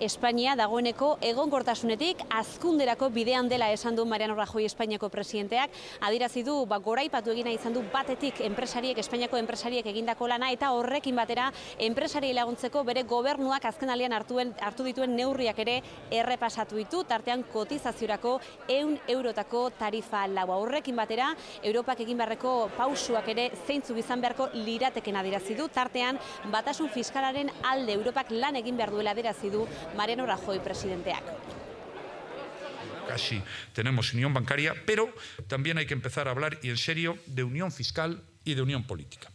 Espainia dagoeneko egonkortasunetik azkunderako bidean dela esan du Mariano Rajoy Espainiako presidenteak. Adirazi du ba, goraipatu egina izan du batetik enpresariek, Espainiako enpresariek egindako lana eta horrekin batera enpresari laguntzeko bere gobernuak azken alian hartuen, hartu dituen neurriak ere errepasatu ditu, tartean kotizaziorako eun eurotako tarifa laua. Horrekin batera, Europak egin beharreko pausuak ere zeintzuk izan beharko lirateken adirazi du, tartean batasun fiskalaren alde Europak lan egin behar duela adirazi du Mariano Rajoy presidenteak. Casi tenemos unión bancaria, pero también hay que empezar a hablar y en serio de unión fiscal y de unión política.